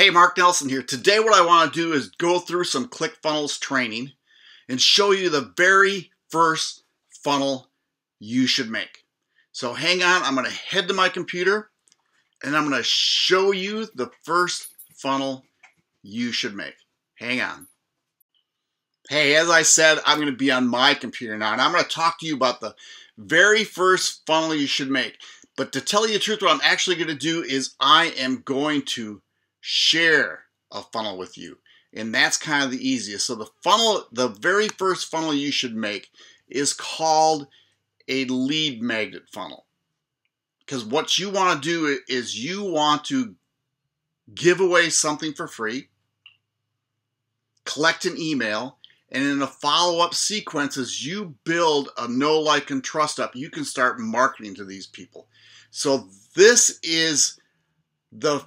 Hey, Mark Nelson here. Today what I want to do is go through some ClickFunnels training and show you the very first funnel you should make. So hang on, I'm going to head to my computer and I'm going to show you the first funnel you should make. Hang on. Hey, as I said, I'm going to be on my computer now and I'm going to talk to you about the very first funnel you should make. But to tell you the truth, what I'm actually going to do is I am going to share a funnel with you. And that's kind of the easiest. So the funnel, the very first funnel you should make is called a lead magnet funnel. Because what you want to do is you want to give away something for free, collect an email, and in the follow-up sequences, you build a know, like, and trust up. You can start marketing to these people. So this is the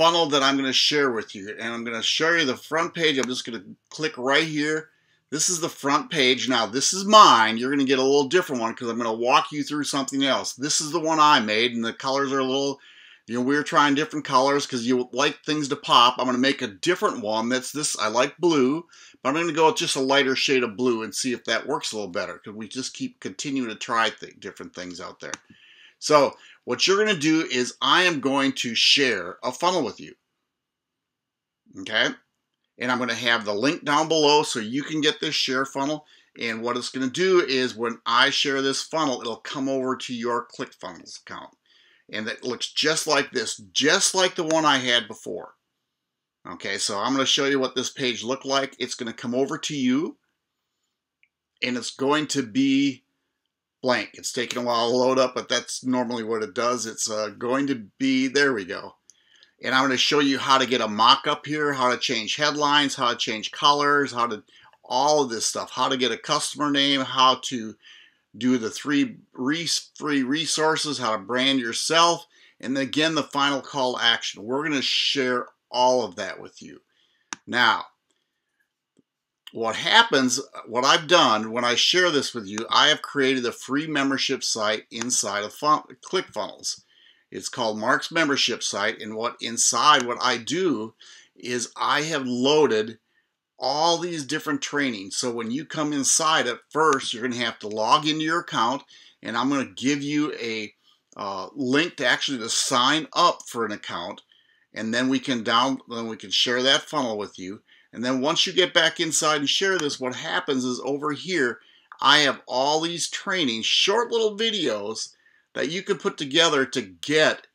funnel that I'm going to share with you. And I'm going to show you the front page. I'm just going to click right here. This is the front page. Now, this is mine. You're going to get a little different one because I'm going to walk you through something else. This is the one I made, and the colors are a little, you know, we are trying different colors because you like things to pop. I'm going to make a different one. That's this. I like blue, but I'm going to go with just a lighter shade of blue and see if that works a little better because we just keep continuing to try th different things out there. So what you're going to do is I am going to share a funnel with you. Okay? And I'm going to have the link down below so you can get this share funnel. And what it's going to do is when I share this funnel, it'll come over to your ClickFunnels account. And that looks just like this, just like the one I had before. Okay, so I'm going to show you what this page looked like. It's going to come over to you. And it's going to be blank. It's taking a while to load up, but that's normally what it does. It's uh, going to be, there we go. And I'm going to show you how to get a mock-up here, how to change headlines, how to change colors, how to, all of this stuff, how to get a customer name, how to do the three free resources, how to brand yourself, and again, the final call action. We're going to share all of that with you. Now, what happens, what I've done when I share this with you, I have created a free membership site inside of Fun ClickFunnels. It's called Mark's Membership Site, and what inside what I do is I have loaded all these different trainings. So when you come inside at first, you're going to have to log into your account, and I'm going to give you a uh, link to actually to sign up for an account, and then we can down, then we can share that funnel with you. And then once you get back inside and share this, what happens is over here, I have all these trainings, short little videos that you can put together to get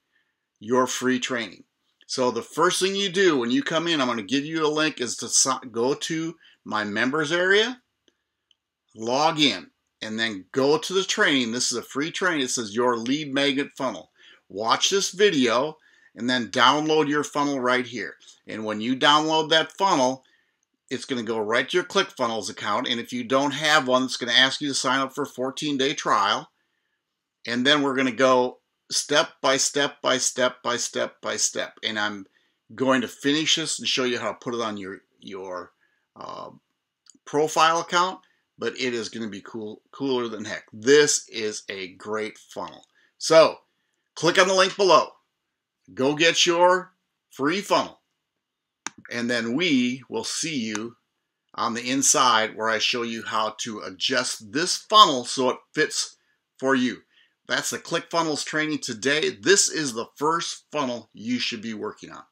your free training. So the first thing you do when you come in, I'm going to give you a link, is to go to my members area, log in, and then go to the training. This is a free training. It says your lead magnet funnel. Watch this video and then download your funnel right here. And when you download that funnel, it's going to go right to your ClickFunnels account. And if you don't have one, it's going to ask you to sign up for a 14-day trial. And then we're going to go step by step by step by step by step. And I'm going to finish this and show you how to put it on your, your uh, profile account. But it is going to be cool, cooler than heck. This is a great funnel. So click on the link below. Go get your free funnel and then we will see you on the inside where I show you how to adjust this funnel so it fits for you. That's the ClickFunnels training today. This is the first funnel you should be working on.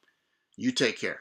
You take care.